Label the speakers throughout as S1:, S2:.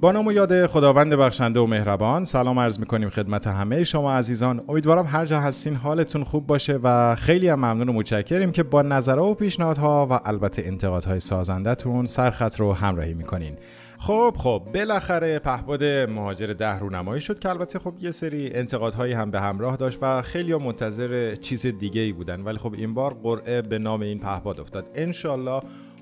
S1: با نام و یاد خداوند بخشنده و مهربان سلام عرض می‌کنیم خدمت همه شما عزیزان. امیدوارم هر جا هستین حالتون خوب باشه و خیلی هم ممنون و متشکریم که با نظرها و پیشنهادها و البته انتقادهای سازندهتون سرخط رو همراهی می‌کنین. خب خب بالاخره پهباد مهاجر ده رونمایی شد که البته خب یه سری انتقادهایی هم به همراه داشت و خیلی منتظر چیز دیگه ای بودن. ولی خب این بار قرعه به نام این پهباد افتاد. انشالله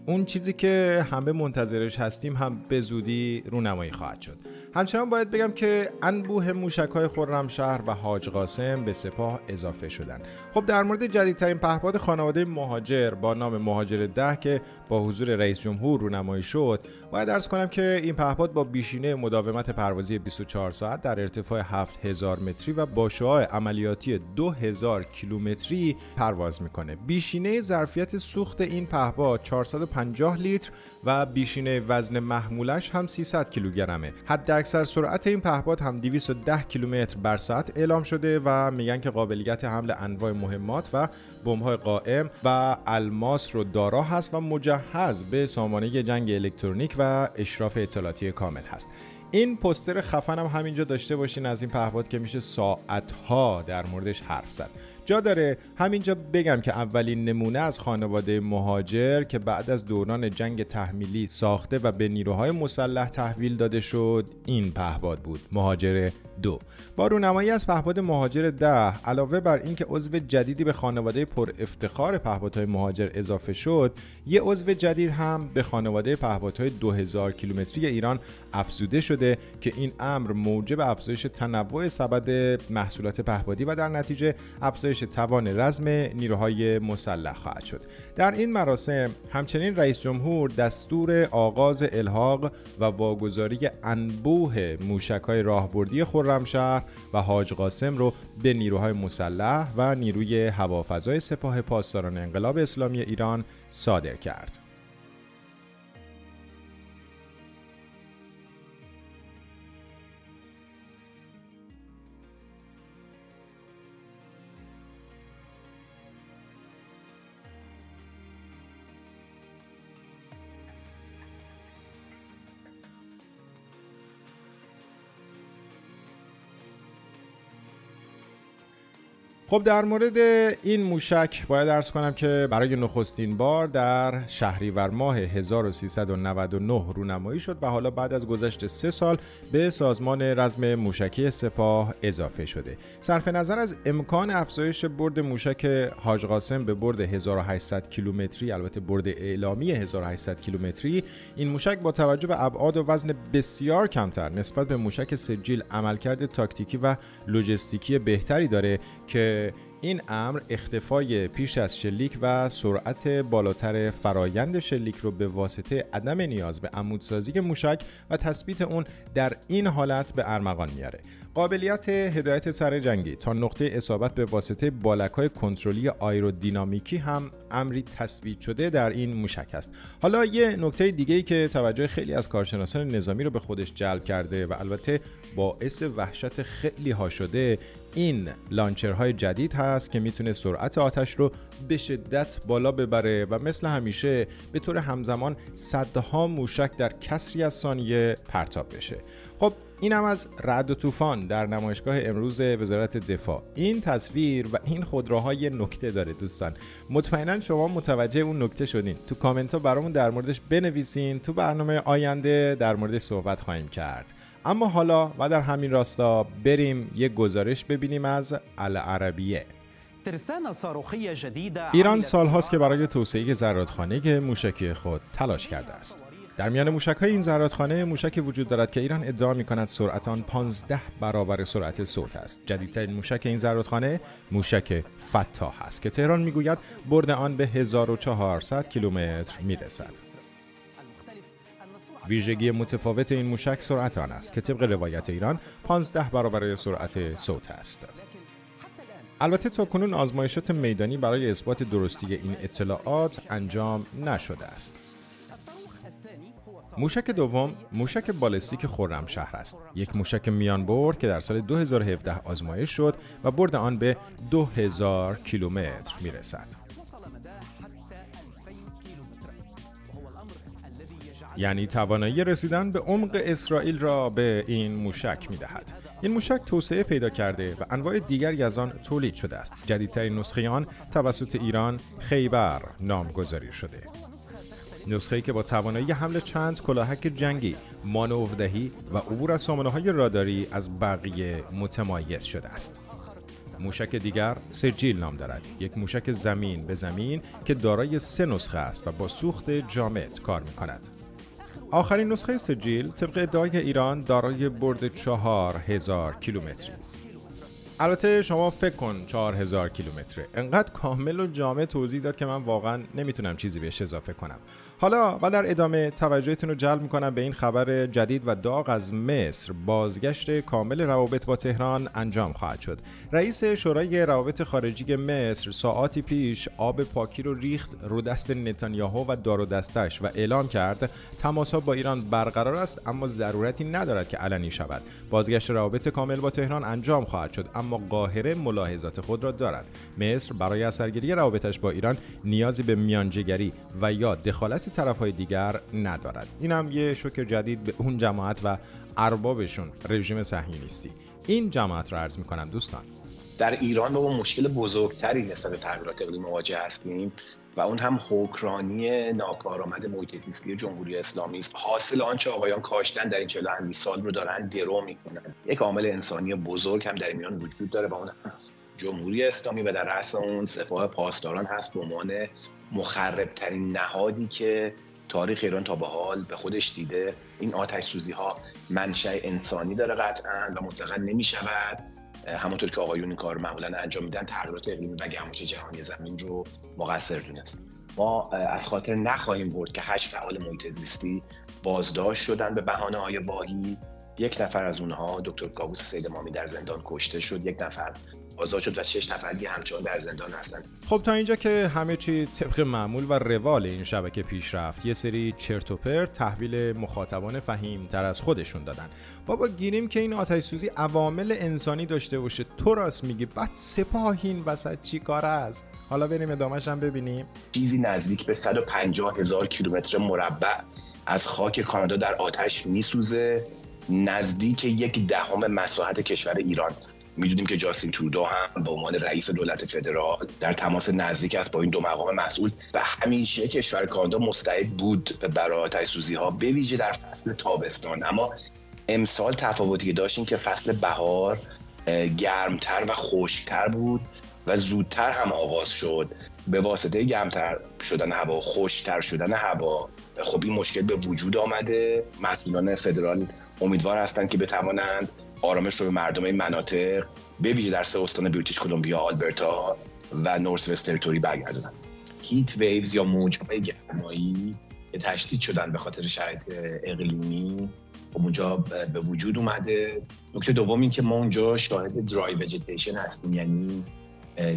S1: اون چیزی که همه منتظرش هستیم هم به زودی رونمایی خواهد شد. همچنان باید بگم که انبوه موشک های خرمشهر و حاج قاسم به سپاه اضافه شدن. خب در مورد جدیدترین پهپاد خانواده مهاجر با نام مهاجر ده که با حضور رئیس جمهور رونمایی شد باید ارز کنم که این پهپاد با بیشینه مداومت پروازی 24 ساعت در ارتفاع 7000 متری و با شعاع عملیاتی 2000 کیلومتری پرواز می‌کنه. بیشینه ظرفیت سوخت این پهپاد 450 لیتر و بیشینه وزن محمولش هم 300 کیلوگرمه. حد اکثر سرعت این پهپاد هم 210 کیلومتر بر ساعت اعلام شده و میگن که قابلیت حمل انواع مهمات و بمب‌های قائم و الماس رو دارا هست و مجهز به سامانه جنگ الکترونیک و اشراف اطلاعاتی کامل هست. این پستر خفن هم همینجا داشته باشین از این پهپاد که میشه ساعتها در موردش حرف زد. جا داره. همینجا بگم که اولین نمونه از خانواده مهاجر که بعد از دوران جنگ تحمیلی ساخته و به نیروهای مسلح تحویل داده شد این پهباد بود مهاجر دو. با رونمایی از پهپاد مهاجر ده علاوه بر اینکه عضو جدیدی به خانواده پر افتخار پهپادهای مهاجر اضافه شد یه عضو جدید هم به خانواده پهپادهای 2000 کیلومتری ایران افزوده شده که این امر موجب افزایش تنوع سبد محصولات پهپادی و در نتیجه افزایش توان رزم نیروهای مسلح خواهد شد در این مراسم همچنین رئیس جمهور دستور آغاز الحاق و واگذاری انبوه موشک‌های راهبردی خرمشهر و حاج قاسم رو به نیروهای مسلح و نیروی هوافضای سپاه پاسداران انقلاب اسلامی ایران صادر کرد. خب در مورد این موشک باید ارز کنم که برای نخستین بار در شهریور ماه 1399 رونمایی شد و حالا بعد از گذشت سه سال به سازمان رزم موشکی سپاه اضافه شده. صرف نظر از امکان افزایش برد موشک حاج قاسم به برد 1800 کیلومتری البته برد اعلامی 1800 کیلومتری این موشک با توجه به ابعاد و وزن بسیار کمتر نسبت به موشک سجیل عملکرد تاکتیکی و لوجستیکی بهتری داره که eh, این امر اختفای پیش از شلیک و سرعت بالاتر فرایند شلیک رو به واسطه عدم نیاز به عمودسازی موشک و تثبیت اون در این حالت به ارمغان میاره. قابلیت هدایت سر جنگی تا نقطه اصابت به واسطه بالکای کنترلی آیرودینامیکی هم امری تثبیت شده در این موشک است. حالا یه نکته دیگه ای که توجه خیلی از کارشناسان نظامی رو به خودش جلب کرده و البته باعث وحشت خیلی ها شده این لانچرهای جدید هست که می‌تونه سرعت آتش رو به شدت بالا ببره و مثل همیشه به طور همزمان صدها موشک در کسری از ثانیه پرتاب بشه. خب اینم از رعد و طوفان در نمایشگاه امروز وزارت دفاع. این تصویر و این خودروهای نکته داره دوستان. مطمئنا شما متوجه اون نکته شدین. تو کامنت ها برامون در موردش بنویسین. تو برنامه آینده در مورد صحبت خواهیم کرد. اما حالا و در همین راستا بریم یک گزارش ببینیم از العربیه. ایران سالهاست که برای توسعه زرادخانه موشکی خود تلاش کرده است. در میان موشک های این زرادخانه موشک وجود دارد که ایران ادعا می کند سرعت آن 15 برابر سرعت صوت است. جدیدترین موشک این زرادخانه موشک فتاح است که تهران می‌گوید برد آن به 1400 کیلومتر می‌رسد. ویژگی متفاوت این موشک سرعت آن است که طبق روایت ایران 15 برابر سرعت صوت است. البته تا کنون آزمایشات میدانی برای اثبات درستی این اطلاعات انجام نشده است. موشک دوم موشک بالستیک خرمشهر است. یک موشک میان برد که در سال 2017 آزمایش شد و برد آن به 2000 کیلومتر می‌رسد. یعنی توانایی رسیدن به عمق اسرائیل را به این موشک می دهد. این موشک توسعه پیدا کرده و انواع دیگری از آن تولید شده است. جدیدترین نسخه آن توسط ایران خیبر نامگذاری شده. نسخه که با توانایی حمل چند کلاهک جنگی، مانوردهی و عبور از سامانه های راداری از بقیه متمایز شده است. موشک دیگر سجیل نام دارد یک موشک زمین به زمین که دارای سه نسخه است و با سوخت جامد کار می کند آخرین نسخه سجیل طبق ادعای ایران دارای برد چهار هزار کیلومتری است. البته شما فکر کن 4000 کیلومتره. انقدر کامل و جامع توضیح داد که من واقعا نمی‌تونم چیزی بهش اضافه کنم. حالا و در ادامه توجهتون رو جلب می‌کنم به این خبر جدید و داغ از مصر. بازگشت کامل روابط با تهران انجام خواهد شد. رئیس شورای روابط خارجی مصر ساعاتی پیش آب پاکی رو ریخت رو دست نتانیاهو و دار و دستش و اعلام کرد تماس ها با ایران برقرار است اما ضرورتی ندارد که علنی شود. بازگشت روابط کامل با تهران انجام خواهد شد اما قاهره ملاحظات خود را دارد. مصر برای اثرگیری روابطش با ایران نیازی به میانجیگری و یا دخالت طرفهای دیگر ندارد. این هم یه شوک جدید به اون جماعت و اربابشون رژیم صهیونیستی. این جماعت را عرض می‌کنم دوستان.
S2: در ایران با مشکل بزرگتری نسبت به تغییرات اقلیمی مواجه هستیم و اون هم حکرانی ناکارآمد محیط زیستی جمهوری اسلامی است. حاصل آنچه آقایان کاشتن در این 40 سال رو دارن درو می‌کنن. یک عامل انسانی بزرگ هم در میان وجود داره و اون جمهوری اسلامی و در رأس اون سپاه پاسداران هست به عنوان مخربترین نهادی که تاریخ ایران تا به حال به خودش دیده. این آتش سوزی ها منشأ انسانی داره قطعا و مطلقا نمی شود همونطور که آقایون این کار معمولا انجام میدن تغییرات اقلیمی و گرمایش جهانی زمین رو مقصر دونست ما از خاطر نخواهیم برد که هشت فعال محیط زیستی بازداشت شدن به بهانه های واهی. یک نفر از اونها دکتر کاووس سید مامی در زندان کشته شد. یک نفر آزاد شد و شش نفر دیگه همچنان در زندان هستن
S1: خب تا اینجا که همه چی طبق معمول و روال این شبکه پیش رفت یه سری چرت و پرت تحویل مخاطبان فهیم تر از خودشون دادن. بابا گیریم که این آتش سوزی عوامل انسانی داشته باشه. تو راست میگی بعد سپاهین وسط چی کار است؟ حالا بریم ادامهش هم ببینیم.
S2: چیزی نزدیک به 150 هزار کیلومتر مربع از خاک کانادا در آتش میسوزه. نزدیک یک دهم مساحت کشور ایران. می‌دونیم که جاستین ترودو هم به عنوان رئیس دولت فدرال در تماس نزدیک است با این دو مقام مسئول و همیشه کشور کانادا مستعد بود برای آتش ها به در فصل تابستان. اما امسال تفاوتی که داشتیم که فصل بهار گرمتر و خشکتر بود و زودتر هم آغاز شد. به واسطه گرمتر شدن هوا خشکتر شدن هوا خب این مشکل به وجود آمده. مسئولان فدرال امیدوار هستند که بتوانند آرامش رو به مردم این مناطق به ویژه در سه استان بریتیش کلمبیا آلبرتا و نورس وست تریتوری برگردونن. heat waves یا موجهای گرمایی که تشدید شدن به خاطر شرایط اقلیمی خب اونجا به وجود اومده. نکته دوم این که ما اونجا شاهد dry vegetation هستیم یعنی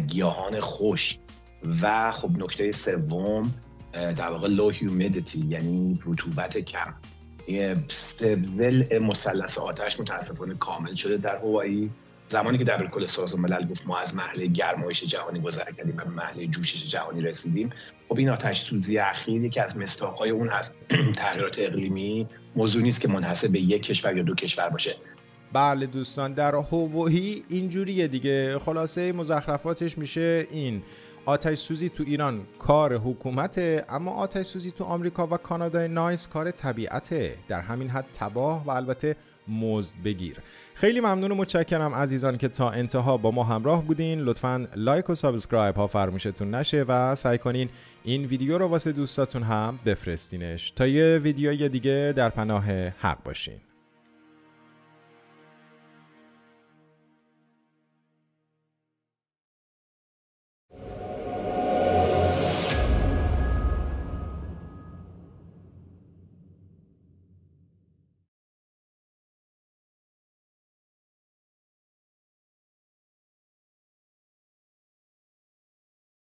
S2: گیاهان خشک و خب نکته سوم در واقع low humidity یعنی رطوبت کم. ضلع مثلث آتش متاسفانه کامل شده در هاوایی. زمانی که دبیر کل سازمان ملل گفت ما از مرحله گرمایش جهانی گذر کردیم و به مرحله جوشش جهانی رسیدیم خب این آتش سوزی اخیر که از مصداقهای اون هست تغییرات اقلیمی موضوع نیست که منحصر به یک کشور یا دو کشور باشه.
S1: بله دوستان در هاوایی اینجوریه دیگه. خلاصه مزخرفاتش میشه این. آتش سوزی تو ایران کار حکومته اما آتش سوزی تو آمریکا و کانادای nice کار طبیعته. در همین حد تباه و البته مزد بگیر. خیلی ممنون و متشکرم عزیزان که تا انتها با ما همراه بودین. لطفا like و subscribe ها فراموشتون نشه و سعی کنین این ویدیو رو واسه دوستاتون هم بفرستینش تا یه ویدیوی دیگه در پناه حق باشین.